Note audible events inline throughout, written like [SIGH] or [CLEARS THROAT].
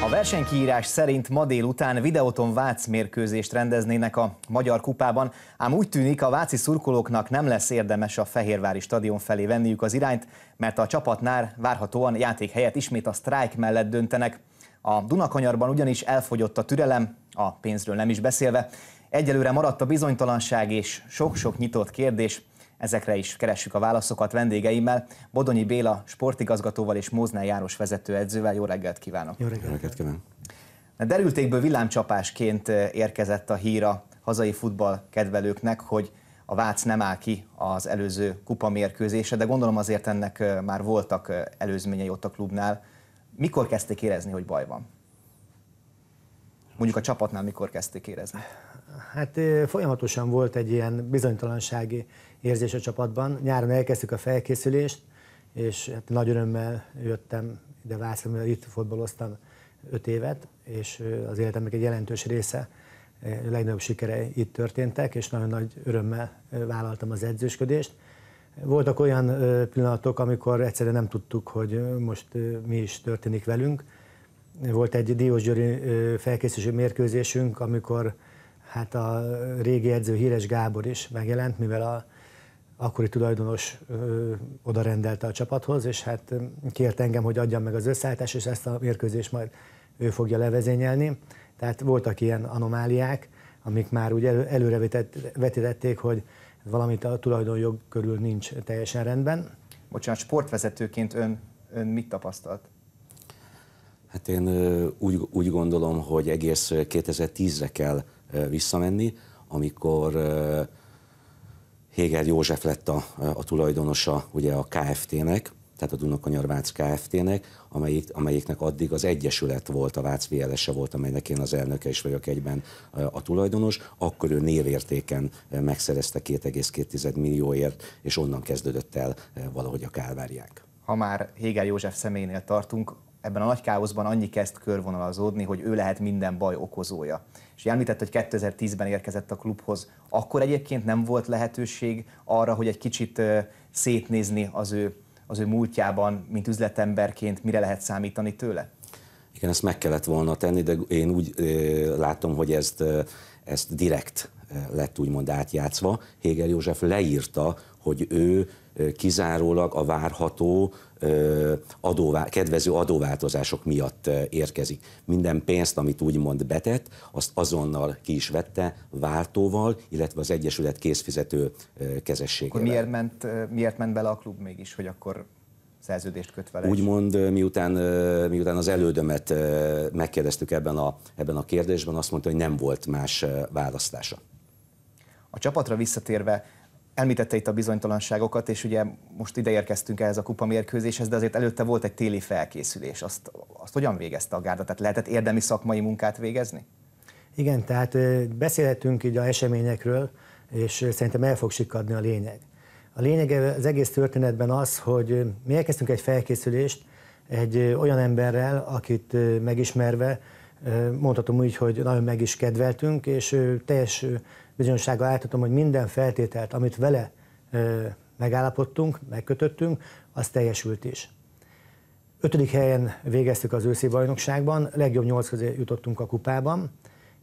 A versenykiírás szerint ma délután videóton Vác mérkőzést rendeznének a Magyar Kupában, ám úgy tűnik a váci szurkolóknak nem lesz érdemes a Fehérvári stadion felé venniük az irányt, mert a csapatnál várhatóan játék helyett ismét a sztrájk mellett döntenek. A Dunakanyarban ugyanis elfogyott a türelem, a pénzről nem is beszélve. Egyelőre maradt a bizonytalanság és sok-sok nyitott kérdés, Ezekre is keressük a válaszokat vendégeimmel. Bodonyi Béla sportigazgatóval és Mózná János vezetőedzővel. Jó reggelt kívánok! Jó reggelt kívánok! Derültékből villámcsapásként érkezett a hír a hazai futball kedvelőknek, hogy a Vác nem áll ki az előző kupa mérkőzése, de gondolom azért ennek már voltak előzményei ott a klubnál. Mikor kezdték érezni, hogy baj van? Mondjuk a csapatnál mikor kezdték érezni? Hát folyamatosan volt egy ilyen bizonytalansági érzés a csapatban. Nyáron elkezdtük a felkészülést, és hát nagy örömmel jöttem ide mert itt fotbaloztam öt évet, és az életemnek egy jelentős része, a legnagyobb sikere itt történtek, és nagyon nagy örömmel vállaltam az edzősködést. Voltak olyan pillanatok, amikor egyszerűen nem tudtuk, hogy most mi is történik velünk. Volt egy Diósgyőri felkészülési mérkőzésünk, amikor hát a régi edző Híres Gábor is megjelent, mivel a akkori tulajdonos ö, oda rendelte a csapathoz, és hát kért engem, hogy adjam meg az összeállítást, és ezt a mérkőzést majd ő fogja levezényelni. Tehát voltak ilyen anomáliák, amik már úgy elő, előre vetítették, hogy valamit a tulajdonjog körül nincs teljesen rendben. Bocsánat, sportvezetőként ön, ön mit tapasztalt? Hát én úgy, úgy gondolom, hogy egész 2010-re kell visszamenni, amikor Héger József lett a, a tulajdonosa ugye a KFT-nek, tehát a Dunakanyar Vác Kft-nek, amelyik, amelyiknek addig az Egyesület volt, a Vác vls volt, amelynek én az elnöke is vagyok egyben a tulajdonos, akkor ő névértéken megszerezte 2,2 millióért, és onnan kezdődött el valahogy a kálváriák. Ha már Héger József személynél tartunk, ebben a nagy káoszban annyi kezd körvonalazódni, hogy ő lehet minden baj okozója. És említett, hogy 2010-ben érkezett a klubhoz. Akkor egyébként nem volt lehetőség arra, hogy egy kicsit szétnézni az ő, az ő múltjában, mint üzletemberként, mire lehet számítani tőle? Igen, ezt meg kellett volna tenni, de én úgy látom, hogy ezt, ezt direkt lett úgymond átjátszva. Héger József leírta, hogy ő kizárólag a várható adóvá, kedvező adóváltozások miatt érkezik. Minden pénzt, amit úgymond betett, azt azonnal ki is vette váltóval, illetve az Egyesület készfizető kezességével. Akkor miért ment, miért ment bele a klub mégis, hogy akkor szerződést köt vele? Úgymond, miután, miután az elődömet megkérdeztük ebben a, ebben a kérdésben, azt mondta, hogy nem volt más választása. A csapatra visszatérve, Említette itt a bizonytalanságokat, és ugye most ide érkeztünk ehhez a kupa mérkőzéshez, de azért előtte volt egy téli felkészülés. Azt, azt hogyan végezte a gárda? Tehát lehetett érdemi szakmai munkát végezni? Igen, tehát beszélhetünk így a eseményekről, és szerintem el fog sikadni a lényeg. A lényeg az egész történetben az, hogy mi elkezdtünk egy felkészülést egy olyan emberrel, akit megismerve mondhatom úgy, hogy nagyon meg is kedveltünk, és teljes bizonyossága állítatom, hogy minden feltételt, amit vele megállapodtunk, megkötöttünk, az teljesült is. Ötödik helyen végeztük az őszi bajnokságban, legjobb nyolc közé jutottunk a kupában,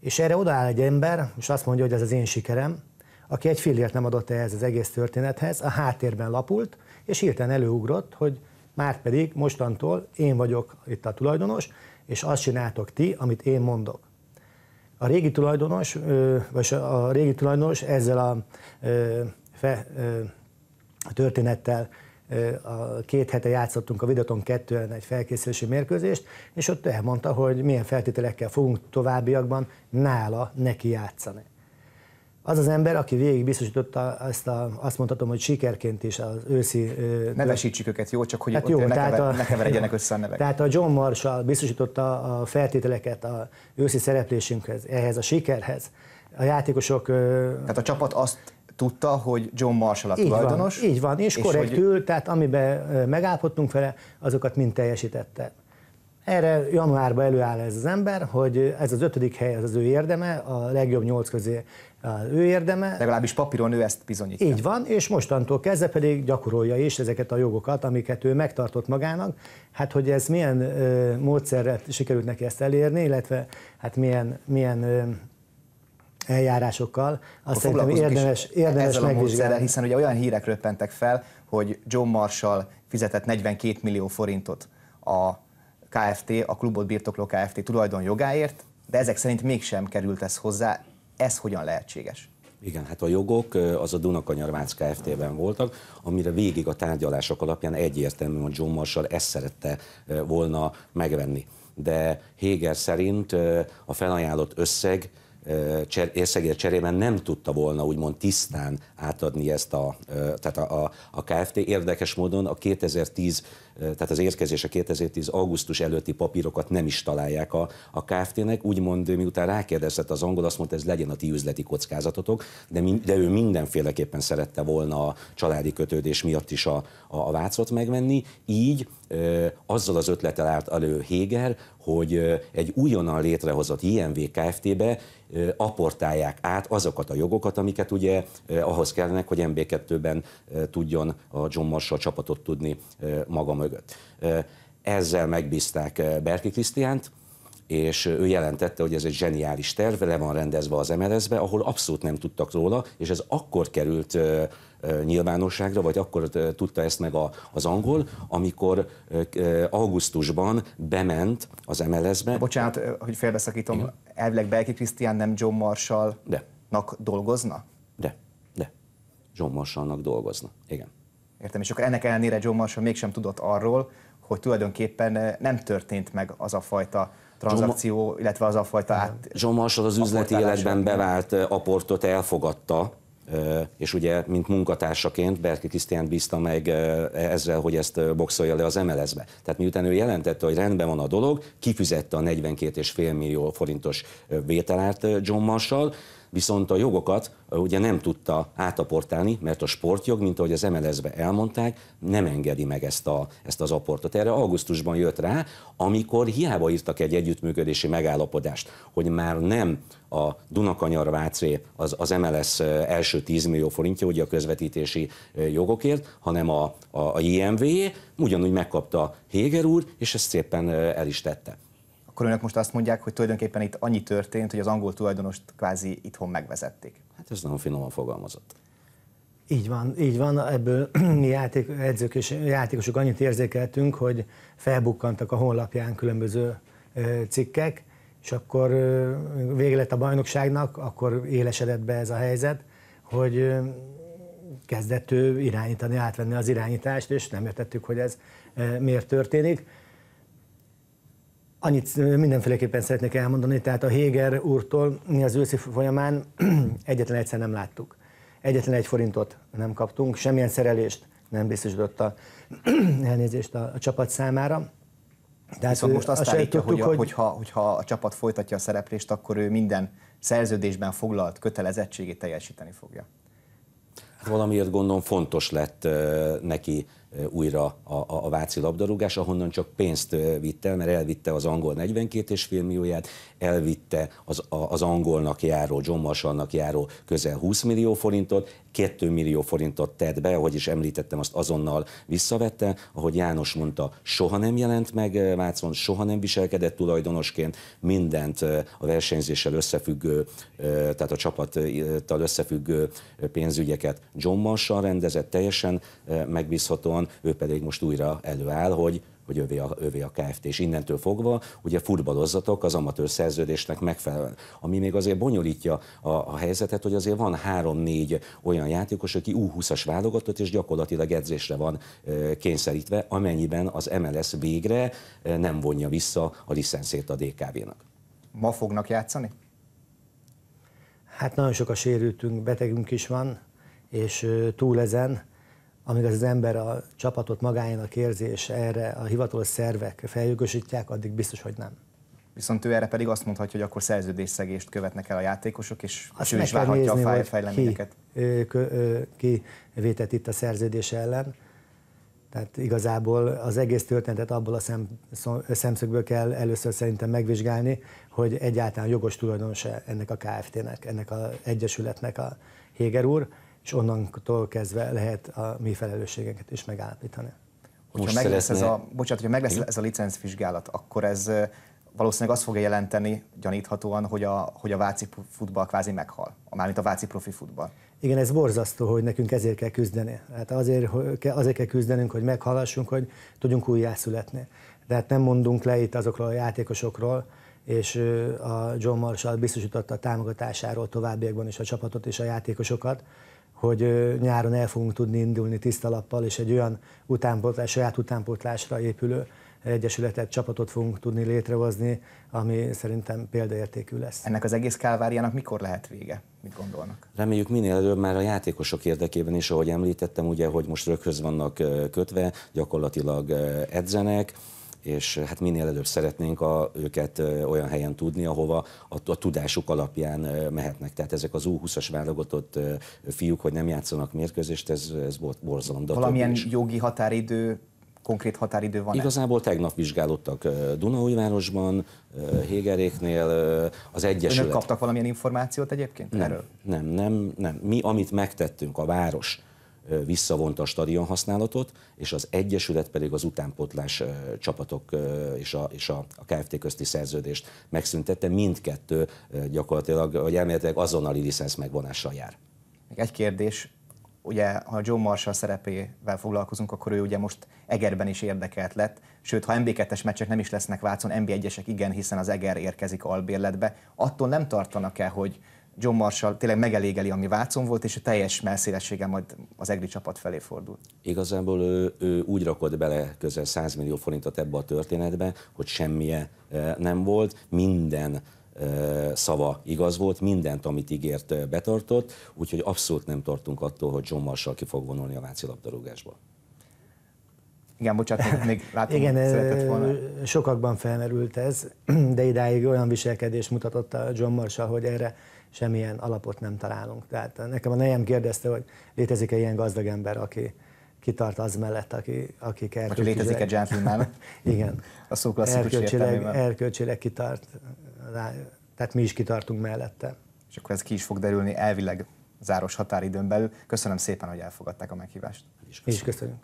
és erre odaáll egy ember, és azt mondja, hogy ez az én sikerem, aki egy fillért nem adott ehhez az egész történethez, a háttérben lapult, és hirtelen előugrott, hogy már pedig mostantól én vagyok itt a tulajdonos, és azt csináltok ti, amit én mondok. A régi tulajdonos, vagy a régi tulajdonos ezzel a, fe, történettel a két hete játszottunk a Vidaton 2 egy felkészülési mérkőzést, és ott elmondta, hogy milyen feltételekkel fogunk továbbiakban nála neki játszani az az ember, aki végig biztosította ezt a, azt mondhatom, hogy sikerként is az őszi... Nevesítsük őket, jó? Csak hogy hát jó, ne, kever, a, ne keveredjenek össze a nevek. Tehát a John Marshall biztosította a feltételeket a őszi szereplésünkhez, ehhez a sikerhez. A játékosok... Tehát a csapat azt tudta, hogy John Marshall a így tulajdonos. Van, így van, és, és korrektül, hogy... tehát amiben megállapodtunk vele, azokat mind teljesítette. Erre januárban előáll ez az ember, hogy ez az ötödik hely az az ő érdeme, a legjobb nyolc közé ő érdeme. Legalábbis papíron ő ezt bizonyítja. Így van, és mostantól kezdve pedig gyakorolja is ezeket a jogokat, amiket ő megtartott magának. Hát, hogy ez milyen ö, módszerrel sikerült neki ezt elérni, illetve hát milyen, milyen ö, eljárásokkal, azt szerintem érdemes, érdemes megvizsgálni. Hiszen ugye olyan hírek röppentek fel, hogy John Marshall fizetett 42 millió forintot a KFT, a klubot birtokló KFT tulajdon jogáért, de ezek szerint mégsem került ez hozzá. Ez hogyan lehetséges? Igen, hát a jogok az a Dunakanyar Vác Kft-ben voltak, amire végig a tárgyalások alapján egyértelműen a John Marshall ezt szerette volna megvenni. De Héger szerint a felajánlott összeg érszegért cserében nem tudta volna úgymond tisztán átadni ezt a, tehát a, a, a KFT. Érdekes módon a 2010 tehát az érkezése 2010 augusztus előtti papírokat nem is találják a, a Kft-nek, úgymond miután rákérdezett az angol, azt mondta, ez legyen a ti üzleti kockázatotok, de, mi, de ő mindenféleképpen szerette volna a családi kötődés miatt is a, a, a vácot megvenni, így azzal az ötletel állt elő Héger, hogy egy újonnan létrehozott IMV Kft-be aportálják át azokat a jogokat, amiket ugye ahhoz kellenek, hogy MB2-ben tudjon a John Marshall csapatot tudni maga mögött. Ezzel megbízták Berki Krisztiánt, és ő jelentette, hogy ez egy zseniális terv, le van rendezve az MLS-be, ahol abszolút nem tudtak róla, és ez akkor került nyilvánosságra, vagy akkor tudta ezt meg a, az angol, amikor augusztusban bement az MLS-be. Bocsánat, hogy félbeszakítom, Igen. elvileg Belki Krisztián nem John Marshall-nak dolgozna? De, de. John Marshallnak dolgozna, igen. Értem, és akkor ennek ellenére John Marshall mégsem tudott arról, hogy tulajdonképpen nem történt meg az a fajta tranzakció, illetve az a fajta át... John Marshall az üzleti életben bevált aportot elfogadta, és ugye, mint munkatársaként Berki Krisztián bízta meg ezzel, hogy ezt boxolja le az MLS-be. Tehát miután ő jelentette, hogy rendben van a dolog, kifizette a 42,5 millió forintos vételárt John Marshall, viszont a jogokat ugye nem tudta átaportálni, mert a sportjog, mint ahogy az MLS-be elmondták, nem engedi meg ezt, a, ezt az aportot. Erre augusztusban jött rá, amikor hiába írtak egy együttműködési megállapodást, hogy már nem a Dunakanyar Vácé az, az MLS első 10 millió forintja, ugye a közvetítési jogokért, hanem a, a, a JMV, ugyanúgy megkapta Héger úr, és ezt szépen el is tette akkor önök most azt mondják, hogy tulajdonképpen itt annyi történt, hogy az angol tulajdonost kvázi itthon megvezették. Hát ez nagyon finoman fogalmazott. Így van, így van. Ebből [CLEARS THROAT] mi játék, edzők és játékosok annyit érzékeltünk, hogy felbukkantak a honlapján különböző cikkek, és akkor vége lett a bajnokságnak, akkor élesedett be ez a helyzet, hogy kezdett ő irányítani, átvenni az irányítást, és nem értettük, hogy ez miért történik. Annyit mindenféleképpen szeretnék elmondani, tehát a Héger úrtól mi az őszi folyamán [CLEARS THROAT] egyetlen egyszer nem láttuk. Egyetlen egy forintot nem kaptunk, semmilyen szerelést nem biztosított a [CLEARS THROAT] elnézést a, a csapat számára. Tehát Viszont most azt, azt állítja, tudtuk, hogy, hogyha, hogyha a csapat folytatja a szereplést, akkor ő minden szerződésben foglalt kötelezettségét teljesíteni fogja. Hát valamiért gondolom fontos lett neki újra a, a, a Váci labdarúgás, ahonnan csak pénzt vitt el, mert elvitte az angol 42,5 millióját, elvitte az, a, az angolnak járó, John Marshallnak járó közel 20 millió forintot, 2 millió forintot tett be, ahogy is említettem, azt azonnal visszavette, ahogy János mondta, soha nem jelent meg Vácon, soha nem viselkedett tulajdonosként, mindent a versenyzéssel összefüggő, tehát a csapattal összefüggő pénzügyeket John Marshall rendezett, teljesen megbízhatóan, ő pedig most újra előáll, hogy hogy övé a, övé a KFT, és innentől fogva ugye futballozatok az amatőr szerződésnek megfelelően. Ami még azért bonyolítja a, a helyzetet, hogy azért van három-négy olyan játékos, aki U20-as válogatott, és gyakorlatilag edzésre van e, kényszerítve, amennyiben az MLS végre e, nem vonja vissza a licenszét a DKV-nak. Ma fognak játszani? Hát nagyon sok a sérültünk, betegünk is van, és túl ezen amíg az ember a csapatot magának érzi, és erre a hivatalos szervek feljogosítják, addig biztos, hogy nem. Viszont ő erre pedig azt mondhatja, hogy akkor szerződésszegést követnek el a játékosok, és azt ő is várhatja nézni, a fejleményeket. Ki, ki vétett itt a szerződés ellen. Tehát igazából az egész történetet abból a szem, szemszögből kell először szerintem megvizsgálni, hogy egyáltalán jogos tulajdonosa ennek a KFT-nek, ennek az egyesületnek a Héger úr, és onnantól kezdve lehet a mi felelősségeket is megállapítani. Hogyha meg lesz ez a, bocsánat, hogyha meg lesz ez a licencvizsgálat, akkor ez valószínűleg azt fogja jelenteni gyaníthatóan, hogy a, hogy a váci futball kvázi meghal, mármint a váci profi futball. Igen, ez borzasztó, hogy nekünk ezért kell küzdeni. Hát azért, azért kell küzdenünk, hogy meghalassunk, hogy tudjunk újjászületni. De hát nem mondunk le itt azokról a játékosokról, és a John Marshall biztosította a támogatásáról továbbiakban is a csapatot és a játékosokat, hogy nyáron el fogunk tudni indulni tiszta lappal, és egy olyan utánpótlás, saját utánpótlásra épülő egyesületet, csapatot fogunk tudni létrehozni, ami szerintem példaértékű lesz. Ennek az egész kálváriának mikor lehet vége? Mit gondolnak? Reméljük minél előbb már a játékosok érdekében is, ahogy említettem, ugye, hogy most röghöz vannak kötve, gyakorlatilag edzenek, és hát minél előbb szeretnénk a, őket olyan helyen tudni, ahova a, a tudásuk alapján mehetnek. Tehát ezek az U20-as válogatott fiúk, hogy nem játszanak mérkőzést, ez, ez borzalom. Valamilyen jogi határidő konkrét határidő van? Igazából tegnap vizsgálódtak Dunaújvárosban, Hégeréknél, az Egyesület. Önök kaptak valamilyen információt egyébként nem, erről? Nem, nem, nem. Mi, amit megtettünk, a város visszavonta a stadion használatot, és az Egyesület pedig az utánpótlás csapatok és a, és a KFT közti szerződést megszüntette. Mindkettő gyakorlatilag, vagy elméletileg azonnali licensz megvonással jár. Még egy kérdés, ugye ha John Marshall szerepével foglalkozunk, akkor ő ugye most Egerben is érdekelt lett, sőt, ha MB2-es meccsek nem is lesznek Vácon, MB1-esek igen, hiszen az Eger érkezik albérletbe. Attól nem tartanak-e, hogy John Marshall tényleg megelégeli, ami Vácon volt, és a teljes melszélességgel majd az EGRI csapat felé fordul. Igazából ő, ő úgy rakott bele közel 100 millió forintot ebbe a történetbe, hogy semmije eh, nem volt, minden szava igaz volt, mindent, amit ígért, betartott, úgyhogy abszolút nem tartunk attól, hogy John Marshall ki fog vonulni a Váci labdarúgásból. Igen, bocsánat, még, [LAUGHS] látom, Igen, volna. sokakban felmerült ez, [CLEARS THROAT] de idáig olyan viselkedés mutatott a John Marshall, hogy erre semmilyen alapot nem találunk. Tehát nekem a nejem kérdezte, hogy létezik-e ilyen gazdag ember, aki kitart az mellett, aki, akik erkölcsileg... létezik egy gentleman. [LAUGHS] Igen. A szó erkölcsileg, erkölcsileg kitart tehát mi is kitartunk mellette. És akkor ez ki is fog derülni elvileg záros határidőn belül. Köszönöm szépen, hogy elfogadták a meghívást. Mi is köszönjük.